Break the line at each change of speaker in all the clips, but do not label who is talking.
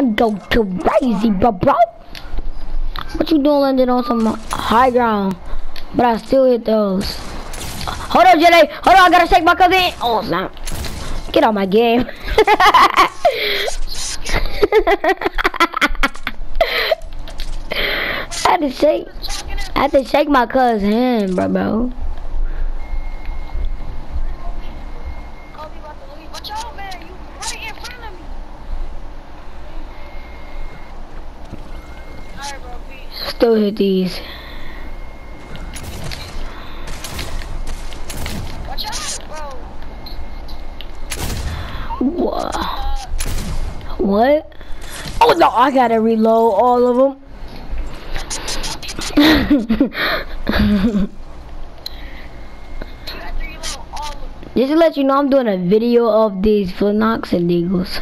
I go crazy, bro, bro. What you doing landing on some high ground? But I still hit those. Hold on, Jenny. Hold on, I gotta shake my cousin. Oh, snap. Get out my game. I had to shake. I had to shake my cousin bro, bro.
Kobe about to leave. Watch out, man. You right in front of me. Alright, bro.
Still hit these.
Watch out, bro.
Wha-
Uh,
What? Oh no, I gotta reload all of them.
you have to reload all of them.
Just to let you know, I'm doing a video of these Flint Knocks and Deagles.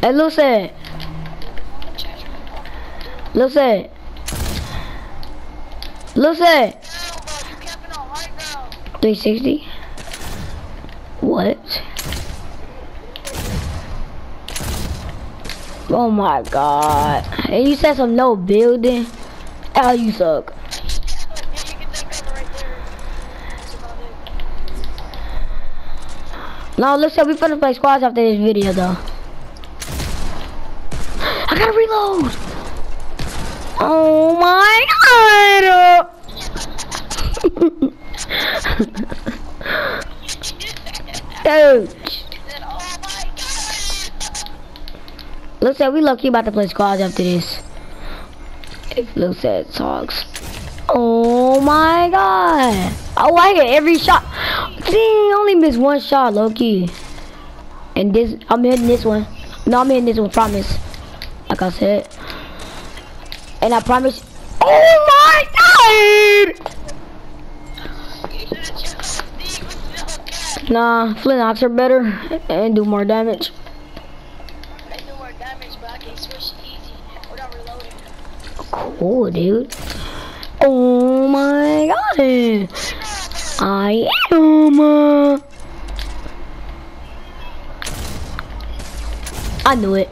Hey, Lucy. Lucy. Lucy.
No, bro. You camping on high ground.
360. What? Oh my god. And you said some no building. Oh, you suck. Looks like we finna play squads after this video though. I gotta reload. Oh my god. Dude.
Then, oh my god.
Looks like we lucky about to play squads after this. If looks at talks. Oh my god. Oh, I hit every shot. See, only missed one shot, Loki. And this, I'm hitting this one. No, I'm hitting this one, promise. Like I said. And I promise. Oh my god!
You should check out Steve with no cap.
Nah, Flint Knocks are better and do more damage.
I do more damage, but I can switch easy without reloading.
Cool, dude. Oh my god. I am. Uh... I knew it.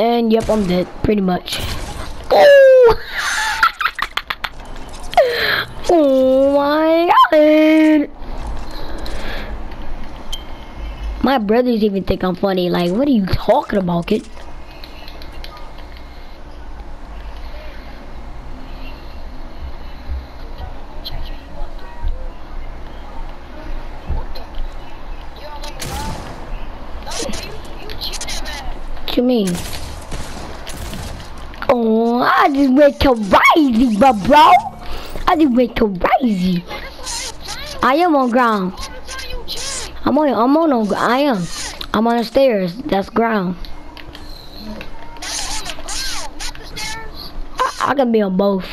And yep, I'm dead, pretty much. Oh! oh my god! My brothers even think I'm funny. Like, what are you talking about, kid?
What? You all over the No, you, you cheated, man.
What you mean? I just went to crazy, bro, bro. I just went crazy. I am on ground.
I'm
on. I'm on. on I am. I'm on the stairs. That's ground. I, I can be on both.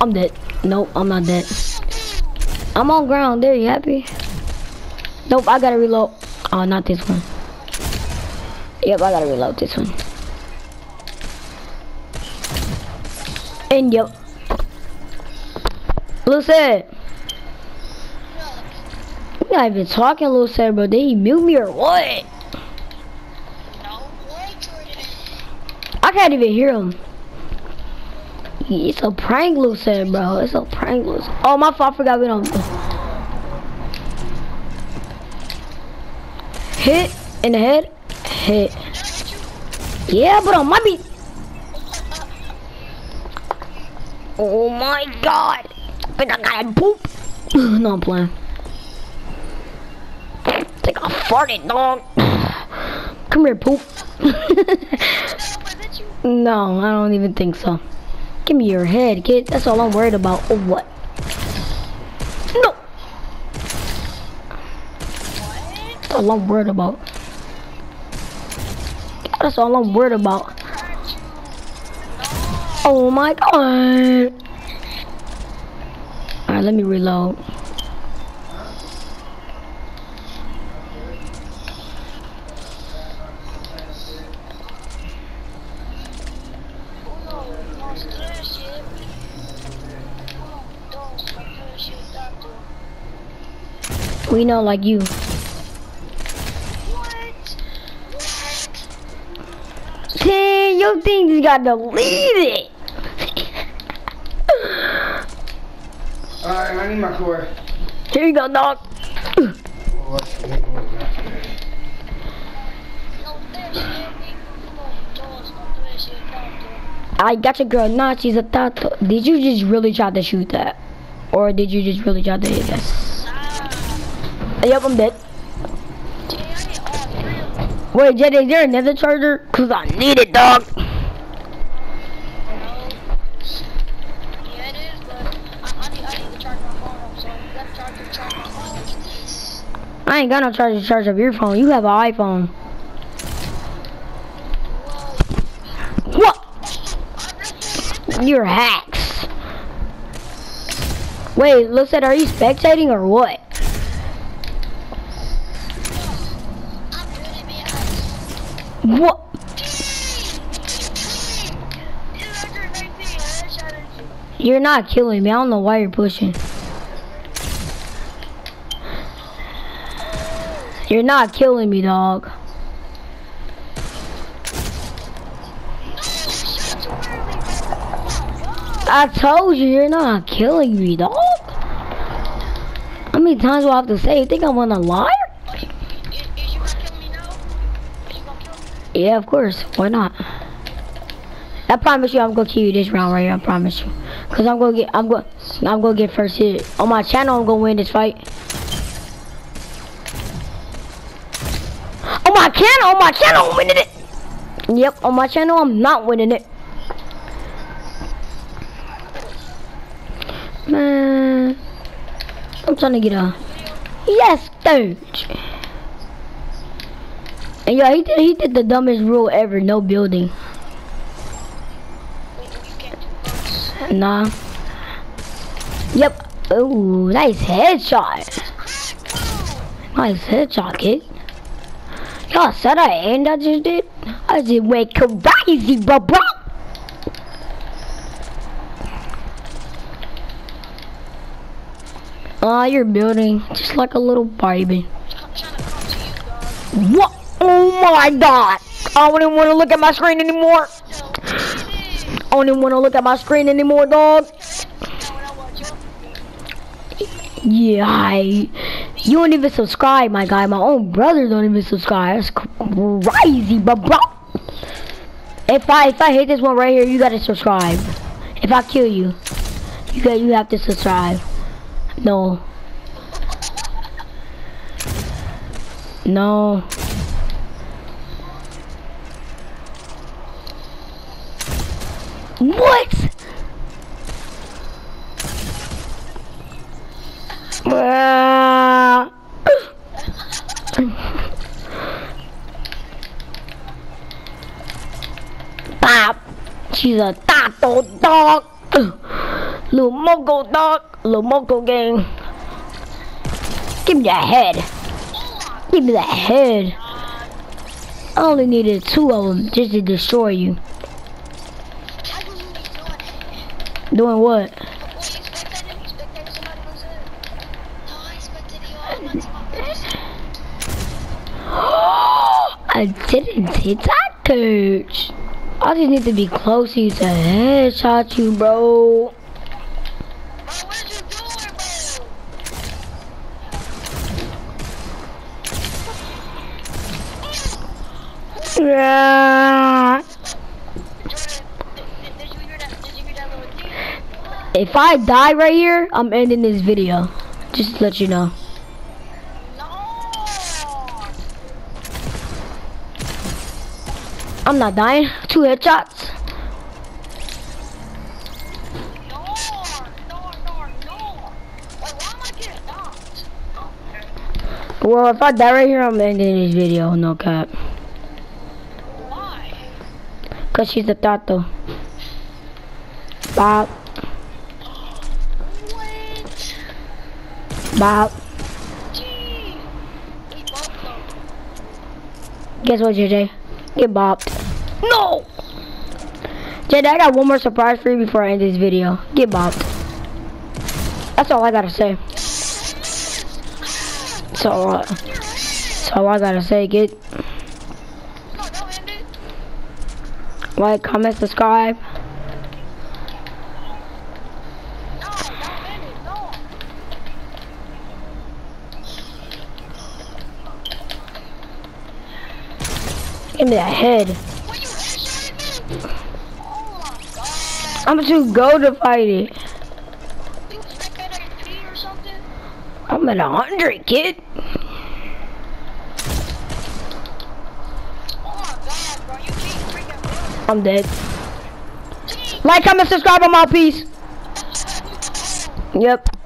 I'm dead. Nope, I'm not dead. I'm on ground. There, you happy? Nope, I gotta reload. Oh, not this one. Yep, I gotta reload this one. And yep. Lucy, we not even talking, Lucy, bro. Did he mute me or what? I can't even hear him. It's a prank, Lucy, bro. It's a prank, Lucy. Oh, my fault. I forgot we don't. Hit in the head. Hit. Yeah, bro, my beat. Oh my god. Think I got a poop. no, I'm playing. Think I farted, dog. Come here, poop. No, I don't even think so. Give me your head, kid. That's all I'm worried about. Oh, what? No. That's all I'm worried about. That's all I'm worried about. Oh my god. Alright, let me reload. We know like you.
What? What?
Dang, your thing just got deleted.
Alright, I need my core.
Here you go, dog.
What's the name of that?
No, there's nothing. Come on, todos, no, tú eres el tanto.
I got your girl. Nah, she's a tato. Did you just really try to shoot that? Or did you just really try to hit that? Yep, I'm dead.
Jay, I hit all three of them.
Wait, Jed, is there another charger? Cause I need it, dog.
I, at
ain't got no charger to charge up your phone. You have an iPhone. What? You're hacks. Wait, looks like are you spectating or what?
I'm really behind.
What? You're not killing me. I don't know why you're pushing. You're not killing me, dog. I told you you're not killing me, dog. How many times do I have to say? You think I'm gonna a Yeah, of course. Why not? I promise you, I'm gonna kill you this round right here. I promise you, cause I'm gonna get, I'm gonna, I'm gonna get first hit on my channel. I'm gonna win this fight. On my channel, on my channel, I'm winning it. Yep, on my channel, I'm not winning it. Man, I'm trying to get a yes stage. And yeah, he did, he did the dumbest rule ever. No building. Nah. Yep. Ooh, nice headshot. Nice headshot, kid. Y'all said I aimed, I just did. I just went crazy, bro. Ah, you're building just like a little baby. What? My god! I don't even want to look at my screen anymore. I don't even want to look at my screen anymore, dog. Yeah, I, you don't even subscribe, my guy. My own brother don't even subscribe. That's crazy, bro, bro. If I if I hit this one right here, you gotta subscribe. If I kill you, you got you have to subscribe. No. No. What? Pop. She's a tato dog. Little mogo dog. Little mogo gang. Give me that head. Give me that head. I only needed two of them just to destroy you. Doing what? I didn't hit that coach. I just need to be close to you to headshot you, bro. Yeah. If I die right here, I'm ending this video. Just to let you know. I'm not dying. Two headshots. No, no, Wait, Well, if I die right here, I'm ending this video. No cap.
Why?
Cause she's a tato. Bop,
What?
Bop.
Gee. We both know.
Guess what, JJ? Get bopped. No! JJ, I got one more surprise for you before I end this video. Get bopped. That's all I gotta say. That's all. I, that's all I gotta say. Get
No, don't end it.
like, comment, subscribe.
No, don't end it. No.
Me that head. I'm too go to fight it. I'm at a hundred, kid. I'm dead. Like, comment, subscribe. I'm out. Peace. Yep.